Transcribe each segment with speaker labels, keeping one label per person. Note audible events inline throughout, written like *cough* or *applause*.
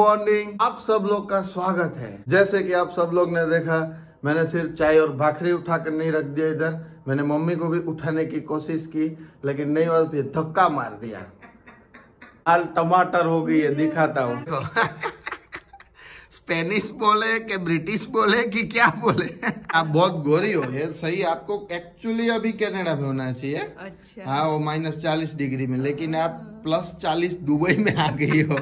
Speaker 1: Morning आप सब लोग का स्वागत है। जैसे कि आप सब लोग ने देखा मैंने सिर्फ़ चाय और भाखरी उठा कर नहीं रख दिया इधर। मैंने मम्मी को भी उठाने की कोशिश की लेकिन नहीं हुआ फिर धक्का मार दिया। दाल टमाटर हो गई है दिखाता हूँ। *laughs* स्पेनिश बोले कि ब्रिटिश बोले कि क्या बोले? *laughs* आप बहुत गोरी हो ये सही आपको एक्चुअली अभी कनाडा में होना चाहिए।
Speaker 2: अच्छा।
Speaker 1: हाँ वो माइनस चालीस डिग्री में लेकिन आप प्लस चालीस दुबई में आ गई हो।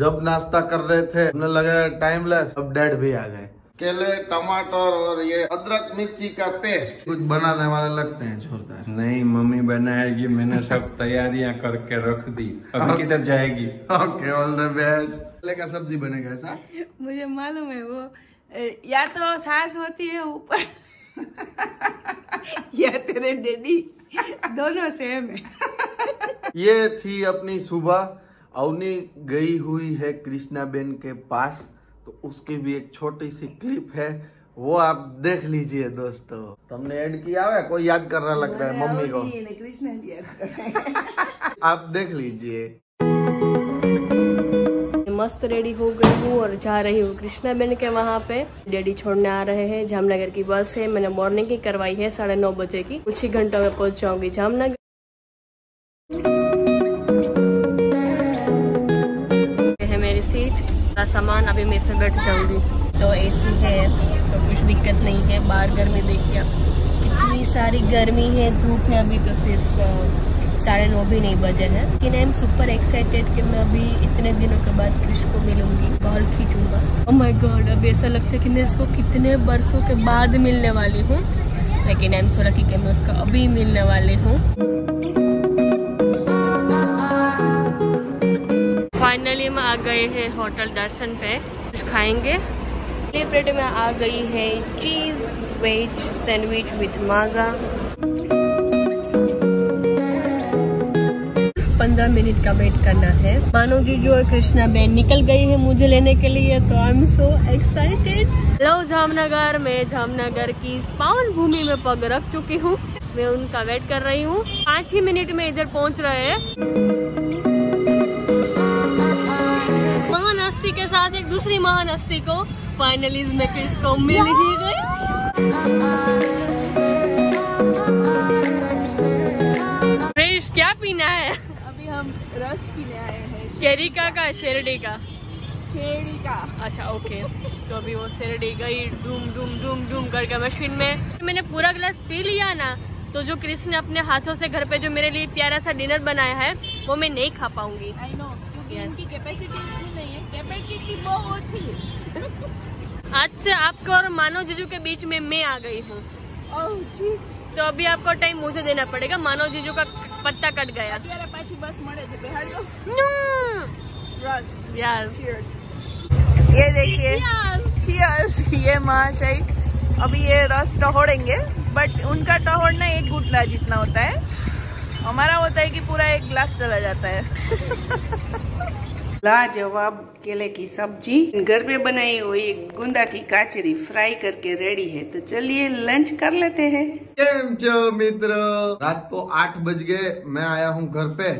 Speaker 1: जब नाश्ता कर रहे थे हमने लगा टाइम लैप्स अब डैड भी आ गए। केले टमाटर और ये अदरक मिर्ची का पेस्ट कुछ बनाने वाले लगते हैं जोरदार।
Speaker 3: नहीं मम्मी बनाएगी मैंने सब तैयारियाँ करके रख दी। अभी किधर जाएगी?
Speaker 1: ओके ऑल द बेस्ट केले का सब्ज़ी बनेगा ऐसा?
Speaker 2: मुझे मालूम है वो या तो सास होती है ऊपर *laughs* या तेरे डैडी दोनों सेम है।
Speaker 1: ये थी अपनी सुबह। अवनी गई हुई है कृष्णा बेन के पास तो उसकी भी एक छोटी सी क्लिप है वो आप देख लीजिए दोस्तों। तुमने ऐड किया है? कोई याद कर रहा लग रहा है मम्मी को?
Speaker 2: कृष्ण
Speaker 1: आप देख लीजिए।
Speaker 4: मस्त रेडी हो गई हूँ और जा रही हूँ कृष्णा बेन के वहाँ पे। डैडी छोड़ने आ रहे हैं जामनगर की बस है। मैंने मॉर्निंग की करवाई है साढ़े नौ बजे की। कुछ ही घंटों में पहुँच जाऊँगी जामनगर। सामान अभी मैं इसमें बैठ जाऊँगी। तो एसी है तो कुछ दिक्कत नहीं है, बाहर गर्मी देखिए। कितनी सारी गर्मी है, धूप है अभी तो सिर्फ़ साढ़े नौ भी नहीं बजे हैं। लेकिन आई एम सुपर एक्साइटेड कि मैं अभी इतने दिनों के बाद कृष को मिलूँगी, बाल खींचूँगा। ओ माय गॉड अभी ऐसा लगता है कि मैं इसको कितने बरसों के बाद मिलने वाली हूँ। लेकिन आई एम सो लकी कि मैं उसको अभी मिलने वाली हूँ। फाइनली मैं आ गए हैं होटल दर्शन पे। कुछ खाएँगे? पहली प्लेट में आ गई है cheese veg sandwich with Maaza पंद्रह मिनट का वेट करना है। मानो जी कृष्णा बेन निकल गई है मुझे लेने के लिए तो I am so excited hello Jamnagar. में जामनगर की पावन भूमि में पग रख चुकी हूँ। मैं उनका वेट कर रही हूँ। पाँच ही मिनट में इधर पहुँच रहे हैं। हस्ती के साथ एक दूसरी महान हस्ती को फाइनली मैं क्रिस को मिल ही गई। क्या पीना है?
Speaker 2: अभी हम रस पीने आए हैं।
Speaker 4: शेरिका का शेरडी का।
Speaker 2: शेरडी का
Speaker 4: अच्छा ओके तो अभी वो शेरडी गई डूम डूम डूम डूम करके मशीन में मैंने पूरा गिलास पी लिया ना तो जो क्रिस ने अपने हाथों से घर पे जो मेरे लिए प्यारा सा डिनर बनाया है वो मैं नहीं खा पाऊँगी।
Speaker 2: आई नो क्योंकि
Speaker 4: Yes.
Speaker 2: की बो थी
Speaker 4: आज से आपके और मानव जीजू के बीच में मैं आ गई हूँ। तो अभी आपको टाइम मुझे देना पड़ेगा। मानव जीजू का पत्ता कट गया।
Speaker 2: ये देखिए चीयर्स ये महाशाही अभी ये रस टहोड़ेंगे बट उनका टहोड़ना एक गुटला जितना होता है। हमारा होता है कि पूरा एक ग्लास चला जाता है। *laughs*
Speaker 5: लाजवाब केले की सब्ज़ी घर में बनाई हुई गुंदा की काचरी फ्राई करके रेडी है। तो चलिए लंच कर लेते हैं।
Speaker 1: मित्र? रात को आठ बज गए मैं आया हूँ घर पे।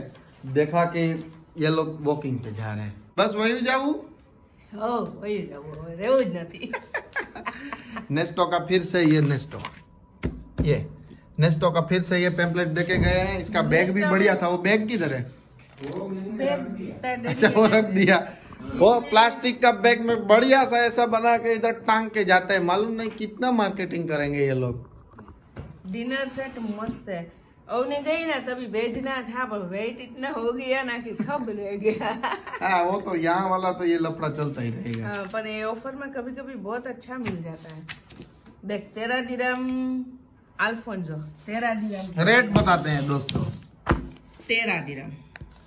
Speaker 1: देखा कि ये लोग वॉकिंग पे जा रहे हैं। बस वही जाऊ? नेस्टो का फिर से ये नेस्टो ये नेस्टो का फिर से ये पेम्पलेट देके गए हैं। इसका बैग भी बढ़िया था वो बैग किधर है? अच्छा वो रख दिया। वो प्लास्टिक का बैग में बढ़िया सा ऐसा बना के इधर टांग के जाते हैं। मालूम नहीं कितना मार्केटिंग करेंगे ये लोग।
Speaker 2: डिनर सेट मस्त है। अवने गई ना तभी भेजना था पर वेट इतना हो गया ना कि सब ले गया।
Speaker 1: हाँ वो तो यहाँ वाला तो ये लफड़ा चलता ही रहेगा।
Speaker 2: हाँ, पर ये ऑफ़र में कभी कभी बहुत अच्छा मिल जाता है। देख तेरा दिरम अल्फोंसो तेरा दिरम।
Speaker 1: रेट बताते हैं दोस्तों।
Speaker 2: तेरा दिरम।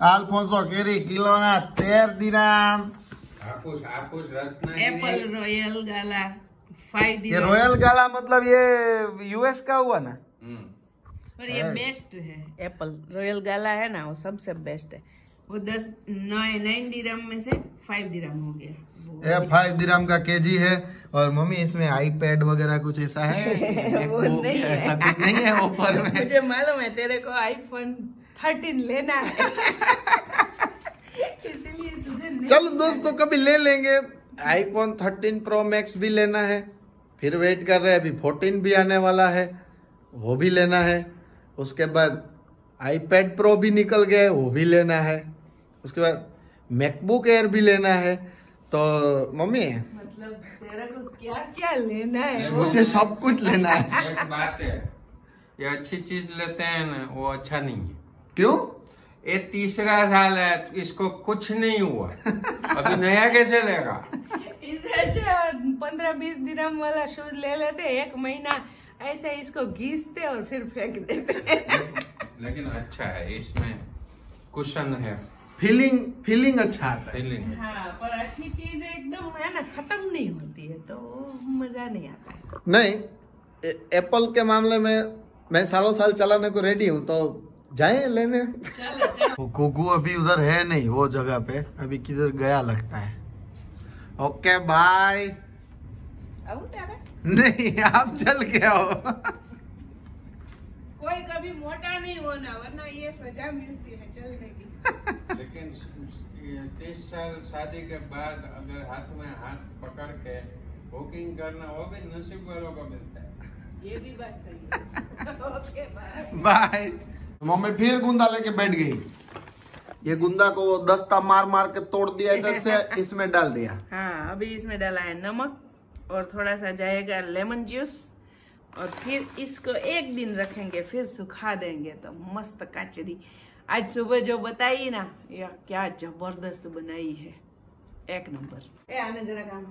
Speaker 1: अल्फोंसो केरी किलो ना तेर दिनाम
Speaker 3: Aapus Aapus Ratna
Speaker 2: apple Royal Gala five
Speaker 1: ये रॉयल गाला मतलब ये यूएस का हुआ ना?
Speaker 2: पर ये बेस्ट है। एप्पल रॉयल गाला है ना वो सबसे बेस्ट है।
Speaker 5: वो दस नाइन दिरम में से फाइव दिरम हो गया। वो
Speaker 1: ये फाइव दिराम का केजी है और मम्मी इसमें आईपैड वगैरह कुछ ऐसा है? *laughs*
Speaker 5: वो नहीं है।
Speaker 1: ऐसा कुछ नहीं है ऑफ़र में? *laughs*
Speaker 5: मुझे मालूम है तेरे को आईफोन थर्टीन लेना है। *laughs* इसीलिए तुझे
Speaker 1: चलो दोस्तों कभी ले लेंगे। आईफोन 13 प्रो मैक्स भी लेना है। फिर वेट कर रहे हैं अभी 14 भी आने वाला है। वो भी लेना है। उसके बाद आईपैड प्रो भी निकल गए वो भी लेना है। उसके बाद मैकबुक एयर भी लेना है। तो मम्मी?
Speaker 5: मतलब तेरे को क्या क्या लेना है?
Speaker 1: मुझे सब कुछ लेना है।
Speaker 3: एक बात है ये अच्छी चीज़ लेते हैं ना वो अच्छा नहीं है।
Speaker 1: क्यों?
Speaker 3: ये तीसरा साल है इसको कुछ नहीं हुआ। अभी नया कैसे लेगा?
Speaker 5: इससे अच्छा पंद्रह बीस दिरम वाला शूज़ ले लेते एक महीना ऐसे इसको घीसते और फिर फेंक देते।
Speaker 3: लेकिन अच्छा है इसमें कुशन है।
Speaker 1: फीलिंग फीलिंग अच्छा आता है।
Speaker 3: फीलिंग
Speaker 5: हाँ पर अच्छी चीज़ एकदम है ना खत्म नहीं होती है तो मज़ा नहीं आता है।
Speaker 1: नहीं एप्पल के मामले में मैं सालों साल चलाने को रेडी हूँ तो जाए लेने? कुकू अभी उधर है नहीं वो जगह पे। अभी किधर गया लगता है। ओके बाय नहीं आप चल गए हो।
Speaker 5: कोई कभी मोटा नहीं होना वरना ये सजा मिलती है चलने की।
Speaker 3: लेकिन तीस साल शादी के बाद अगर हाथ में हाथ पकड़ के वॉकिंग करना वो भी नसीब वालों को मिलता है।
Speaker 5: ये भी बात सही है। *laughs* ओके बाय
Speaker 1: बाय मम्मी फिर गुंदा लेके बैठ गई। ये गुंदा को वो दस्ता मार मार के तोड़ दिया इधर से *laughs* इसमें डाल दिया।
Speaker 5: हाँ अभी इसमें डाला है नमक और थोड़ा सा जाएगा लेमन जूस और फिर इसको एक दिन रखेंगे फिर सुखा देंगे तो मस्त काचरी। आज सुबह जो बताई ना या क्या ज़बरदस्त बनाई है। एक नंबर। ए आने जरा काम।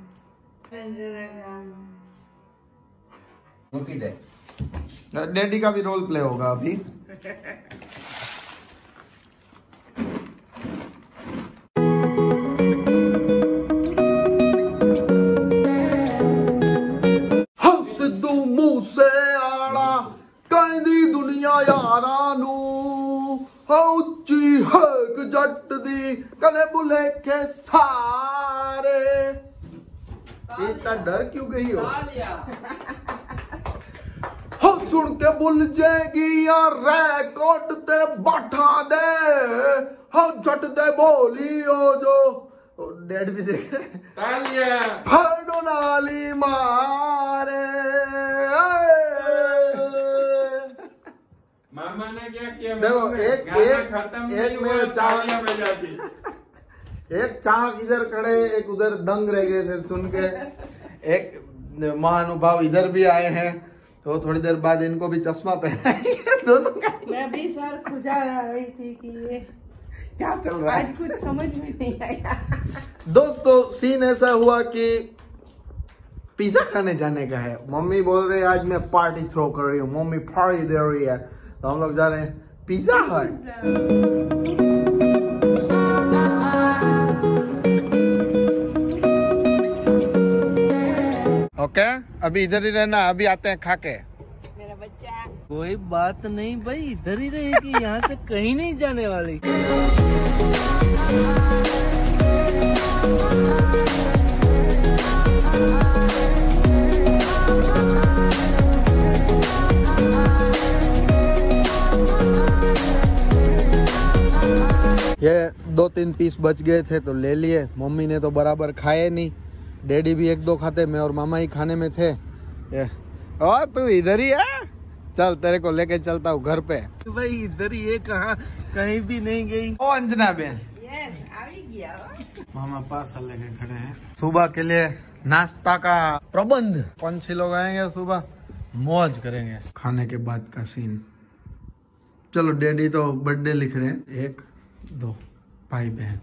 Speaker 5: जरा काम।
Speaker 3: दे।
Speaker 1: डैडी का भी रोल प्ले होगा अभी। ਸਿੱਧੂ ਮੂਸੇ ਆਲਾ ਕਹਿੰਦੀ ਦੁਨੀਆ ਯਾਰਾਂ ਨੂੰ ਹਾ ਉੱਚੀ ਹੈਗ ਜੱਟ ਦੀ ਕਦੇ ਭੁਲੇਖੇ ਸਾਰੇ ਇਹ ਤਾਂ ਡਰ ਕਿਉਂ ਗਈ ਹੋ ਹੋ ਸੁਣ ਕੇ ਭੁੱਲ ਜਾਏਗੀ ਯਾਰ ਰੈਕੋਰਡ ਤੇ ਬਾਠਾ ਦੇ ਹੋ ਜੱਟ ਦੇ ਬੋਲੀਓ ਜੋ ਡੈਡ ਵੀ ਦੇਖ ਰਹੇ
Speaker 3: तालियां
Speaker 1: ਫੜੋ ਨਾਲੀ ਮਾਰੇ *laughs*
Speaker 3: मामा ने क्या किया
Speaker 1: देखो,
Speaker 3: मालूम है?
Speaker 1: एक-
Speaker 3: गाना
Speaker 1: एक-
Speaker 3: खत्म
Speaker 1: एक
Speaker 3: नहीं
Speaker 1: मेरे
Speaker 3: हुआ,
Speaker 1: चावल- *laughs*
Speaker 3: तालियां बजाती
Speaker 1: एक चाहक इधर खड़े एक उधर दंग रह गए थे सुन के एक महानुभाव इधर भी आए हैं तो थोड़ी देर बाद इनको भी चश्मा पहनाएँगे *laughs* दोनों का।
Speaker 5: मैं भी सर खुजा रही थी कि ये
Speaker 1: क्या चल रहा है?
Speaker 5: आज कुछ समझ में नहीं आया।
Speaker 1: दोस्तों सीन ऐसा हुआ कि पिज्जा खाने जाने का है। मम्मी बोल रही है आज मैं पार्टी थ्रो कर रही हूँ। मम्मी पार्टी दे रही है। तो हम लोग जा रहे हैं पिज्जा हट ओके अभी इधर ही रहना अभी आते हैं खा के
Speaker 5: मेरा बच्चा
Speaker 6: कोई बात नहीं भाई इधर ही रहेगी यहाँ से कहीं नहीं जाने वाली।
Speaker 1: ये दो तीन पीस बच गए थे तो ले लिए। मम्मी ने तो बराबर खाए नहीं। डैडी भी एक दो खाते मैं और मामा ही खाने में थे। ओ तू इधर ही है? चल तेरे को लेके चलता हूँ घर पे।
Speaker 6: भाई इधर ये कहा कहीं भी नहीं गई।
Speaker 1: ओ अंजना बहन
Speaker 5: यस आ ही गया। हो।
Speaker 1: मामा पार्सल लेके खड़े हैं। सुबह के लिए नाश्ता का प्रबंध। पाँच छह लोग आएँगे सुबह? मौज करेंगे। खाने के बाद का सीन चलो डैडी तो बर्थडे लिख रहे हैं। एक दो भाई बहन।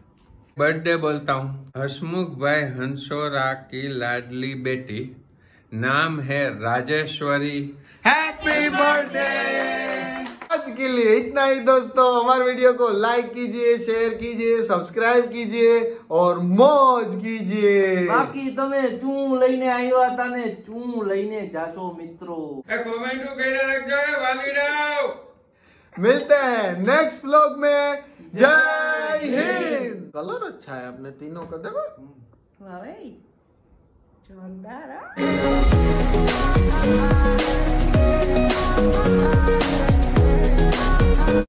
Speaker 3: बर्थडे बोलता हूँ हसमुख भाई हंसोरा की लाडली बेटी नाम है राजेश्वरी
Speaker 1: हैप्पी बर्थडे आज के लिए इतना ही दोस्तों हमारे वीडियो को लाइक कीजिए शेयर कीजिए सब्सक्राइब कीजिए और मौज कीजिए
Speaker 6: બાકી તમે ચૂ લઈને આવ્યા હતા ને ચૂ લઈને જાશો મિત્રો
Speaker 3: कमेंट करे रखो वालीडाओ
Speaker 1: मिलते हैं नेक्स्ट व्लॉग में जय हिंद कलर अच्छा है अपने तीनों का देखो।
Speaker 5: जोरदार